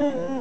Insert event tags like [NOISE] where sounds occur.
Mm-hmm. [LAUGHS]